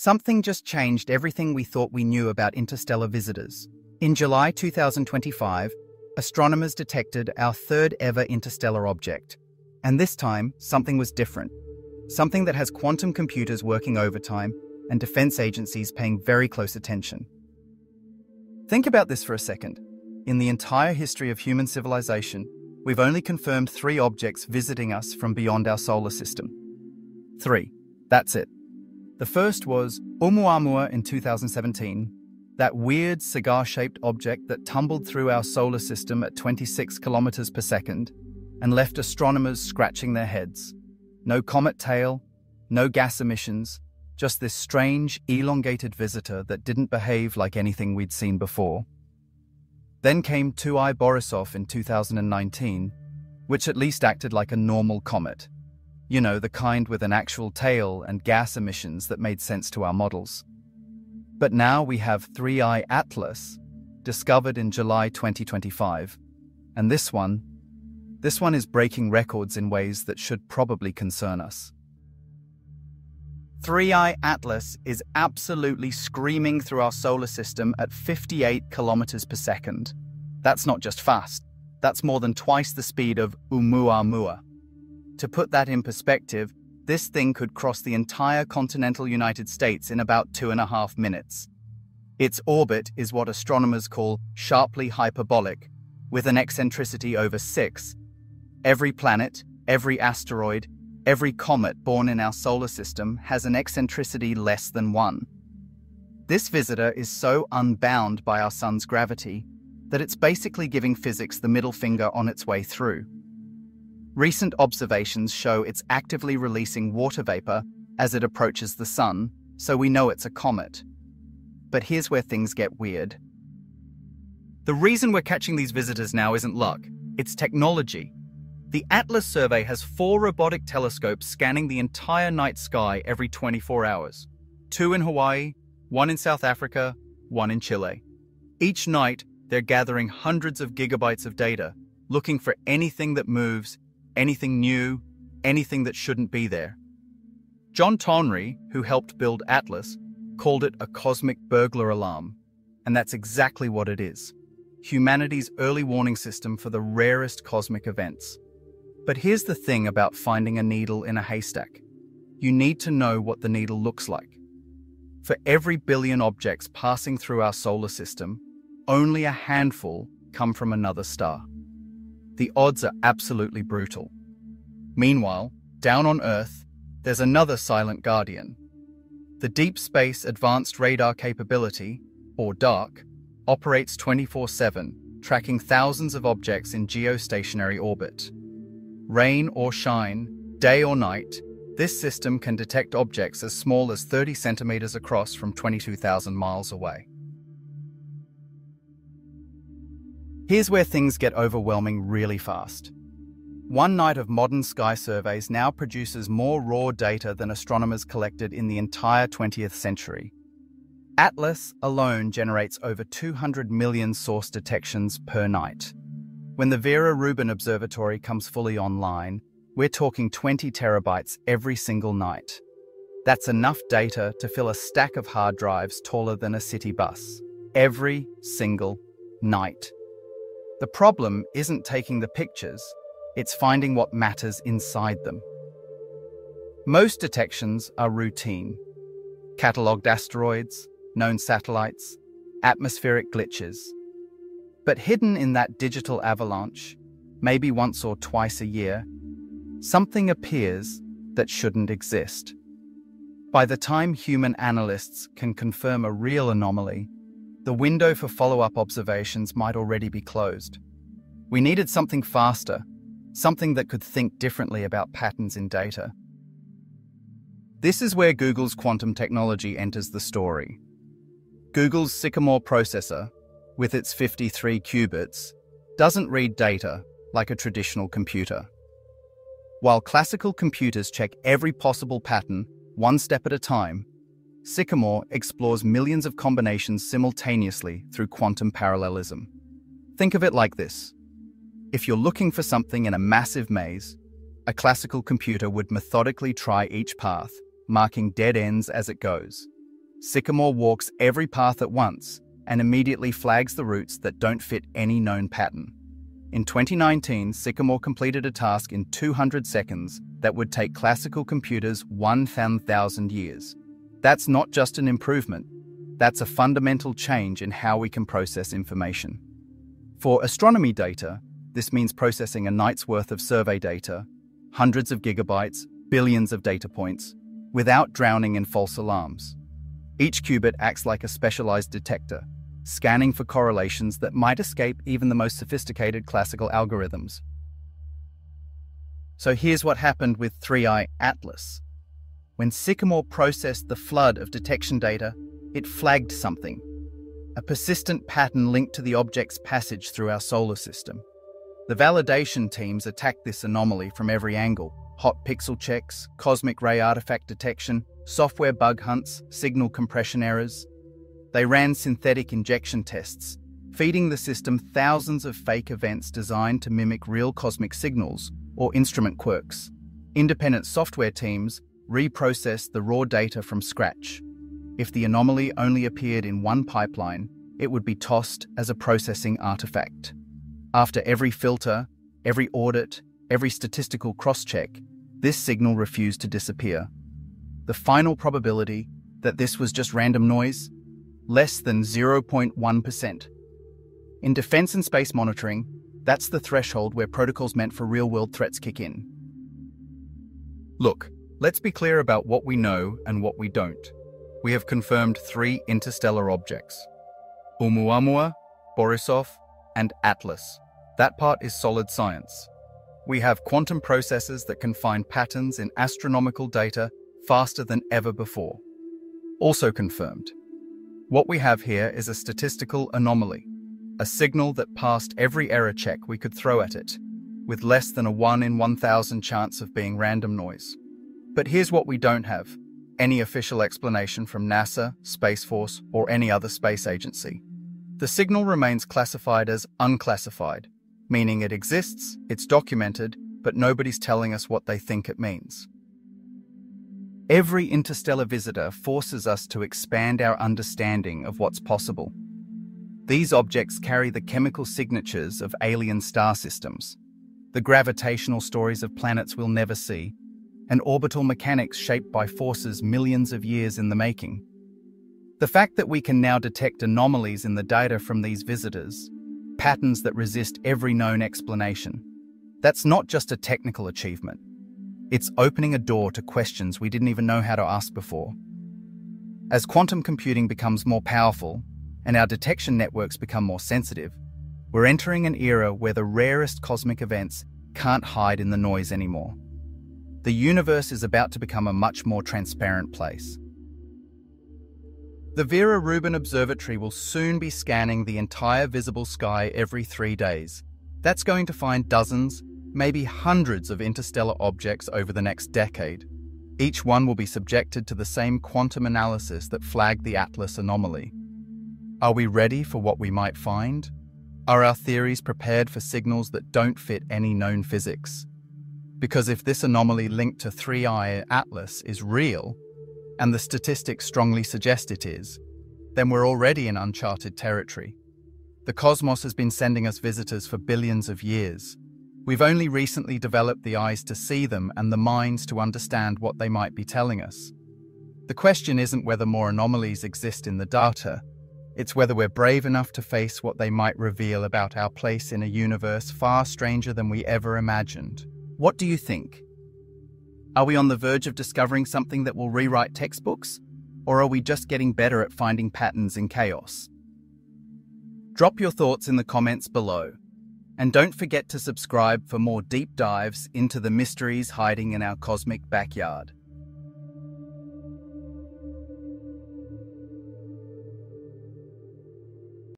Something just changed everything we thought we knew about interstellar visitors. In July 2025, astronomers detected our third ever interstellar object. And this time, something was different. Something that has quantum computers working overtime and defense agencies paying very close attention. Think about this for a second. In the entire history of human civilization, we've only confirmed three objects visiting us from beyond our solar system. Three. That's it. The first was Oumuamua in 2017, that weird cigar shaped object that tumbled through our solar system at 26 kilometers per second and left astronomers scratching their heads. No comet tail, no gas emissions, just this strange, elongated visitor that didn't behave like anything we'd seen before. Then came 2I Borisov in 2019, which at least acted like a normal comet. You know, the kind with an actual tail and gas emissions that made sense to our models. But now we have 3I Atlas, discovered in July 2025. And this one, this one is breaking records in ways that should probably concern us. 3I Atlas is absolutely screaming through our solar system at 58 kilometers per second. That's not just fast, that's more than twice the speed of Oumuamua. To put that in perspective, this thing could cross the entire continental United States in about two and a half minutes. Its orbit is what astronomers call sharply hyperbolic, with an eccentricity over six. Every planet, every asteroid, every comet born in our solar system has an eccentricity less than one. This visitor is so unbound by our sun's gravity that it's basically giving physics the middle finger on its way through. Recent observations show it's actively releasing water vapor as it approaches the sun, so we know it's a comet. But here's where things get weird. The reason we're catching these visitors now isn't luck, it's technology. The Atlas survey has four robotic telescopes scanning the entire night sky every 24 hours two in Hawaii, one in South Africa, one in Chile. Each night, they're gathering hundreds of gigabytes of data, looking for anything that moves anything new, anything that shouldn't be there. John Tonry, who helped build Atlas, called it a cosmic burglar alarm, and that's exactly what it is humanity's early warning system for the rarest cosmic events. But here's the thing about finding a needle in a haystack you need to know what the needle looks like. For every billion objects passing through our solar system, only a handful come from another star the odds are absolutely brutal. Meanwhile, down on Earth, there's another silent guardian. The Deep Space Advanced Radar Capability, or DARC, operates 24 7, tracking thousands of objects in geostationary orbit. Rain or shine, day or night, this system can detect objects as small as 30 centimeters across from 22,000 miles away. Here's where things get overwhelming really fast. One night of modern sky surveys now produces more raw data than astronomers collected in the entire 20th century. Atlas alone generates over 200 million source detections per night. When the Vera Rubin Observatory comes fully online, we're talking 20 terabytes every single night. That's enough data to fill a stack of hard drives taller than a city bus. Every single night. The problem isn't taking the pictures, it's finding what matters inside them. Most detections are routine catalogued asteroids, known satellites, atmospheric glitches. But hidden in that digital avalanche, maybe once or twice a year, something appears that shouldn't exist. By the time human analysts can confirm a real anomaly, the window for follow up observations might already be closed. We needed something faster, something that could think differently about patterns in data. This is where Google's quantum technology enters the story. Google's Sycamore processor, with its 53 qubits, doesn't read data like a traditional computer. While classical computers check every possible pattern, one step at a time, Sycamore explores millions of combinations simultaneously through quantum parallelism. Think of it like this. If you're looking for something in a massive maze, a classical computer would methodically try each path, marking dead ends as it goes. Sycamore walks every path at once and immediately flags the routes that don't fit any known pattern. In 2019, Sycamore completed a task in 200 seconds that would take classical computers 1,000 years. That's not just an improvement, that's a fundamental change in how we can process information. For astronomy data, this means processing a night's worth of survey data, hundreds of gigabytes, billions of data points, without drowning in false alarms. Each qubit acts like a specialized detector, scanning for correlations that might escape even the most sophisticated classical algorithms. So here's what happened with 3i Atlas. When Sycamore processed the flood of detection data, it flagged something a persistent pattern linked to the object's passage through our solar system. The validation teams attacked this anomaly from every angle hot pixel checks, cosmic ray artifact detection, software bug hunts, signal compression errors. They ran synthetic injection tests, feeding the system thousands of fake events designed to mimic real cosmic signals or instrument quirks. Independent software teams reprocessed the raw data from scratch. If the anomaly only appeared in one pipeline, it would be tossed as a processing artifact. After every filter, every audit, every statistical cross check, this signal refused to disappear. The final probability that this was just random noise? Less than 0.1%. In defense and space monitoring, that's the threshold where protocols meant for real world threats kick in. Look, let's be clear about what we know and what we don't. We have confirmed three interstellar objects Oumuamua, Borisov, and Atlas. That part is solid science. We have quantum processors that can find patterns in astronomical data faster than ever before. Also confirmed. What we have here is a statistical anomaly, a signal that passed every error check we could throw at it, with less than a 1 in 1000 chance of being random noise. But here's what we don't have any official explanation from NASA, Space Force, or any other space agency. The signal remains classified as unclassified, meaning it exists, it's documented, but nobody's telling us what they think it means. Every interstellar visitor forces us to expand our understanding of what's possible. These objects carry the chemical signatures of alien star systems, the gravitational stories of planets we'll never see, and orbital mechanics shaped by forces millions of years in the making. The fact that we can now detect anomalies in the data from these visitors patterns that resist every known explanation. That's not just a technical achievement. It's opening a door to questions we didn't even know how to ask before. As quantum computing becomes more powerful and our detection networks become more sensitive, we're entering an era where the rarest cosmic events can't hide in the noise anymore. The universe is about to become a much more transparent place. The Vera Rubin Observatory will soon be scanning the entire visible sky every three days. That's going to find dozens, maybe hundreds of interstellar objects over the next decade. Each one will be subjected to the same quantum analysis that flagged the Atlas anomaly. Are we ready for what we might find? Are our theories prepared for signals that don't fit any known physics? Because if this anomaly linked to 3i Atlas is real, and the statistics strongly suggest it is, then we're already in uncharted territory. The cosmos has been sending us visitors for billions of years. We've only recently developed the eyes to see them and the minds to understand what they might be telling us. The question isn't whether more anomalies exist in the data, it's whether we're brave enough to face what they might reveal about our place in a universe far stranger than we ever imagined. What do you think? Are we on the verge of discovering something that will rewrite textbooks? Or are we just getting better at finding patterns in chaos? Drop your thoughts in the comments below. And don't forget to subscribe for more deep dives into the mysteries hiding in our cosmic backyard.